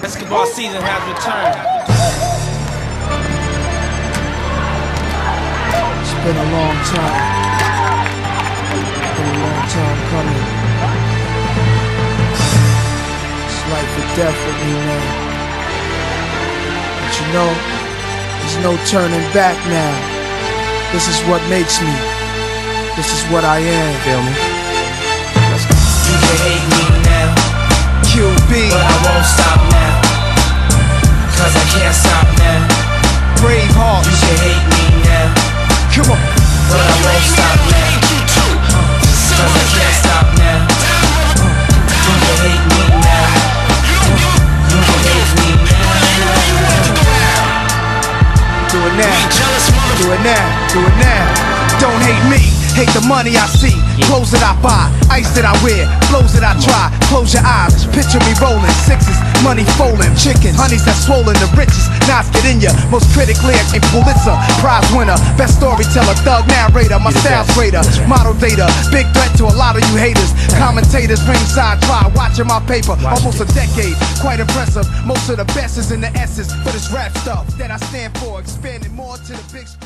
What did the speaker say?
Basketball season has returned. It's been a long time. Been a long time coming. It's life or death with me, man. But you know, there's no turning back now. This is what makes me. This is what I am. Feel me? Now. Do it now. Do it now. Don't hate me. Hate the money I see. Clothes that I buy. Ice that I wear. clothes that I try. Close your eyes. Picture me rolling. Sixes. Money folding. Chickens. Honeys that swollen. The richest. Knives get in ya. Most critically acclaimed Pulitzer. Prize winner. Best storyteller. Thug narrator. My style's greater. Model data. Big threat to a lot of you haters. Commentators. Ringside try. Watching my paper. Almost a decade. Quite impressive. Most of the best is in the essence. But it's rap stuff that I stand for. Expanding more to the big screen.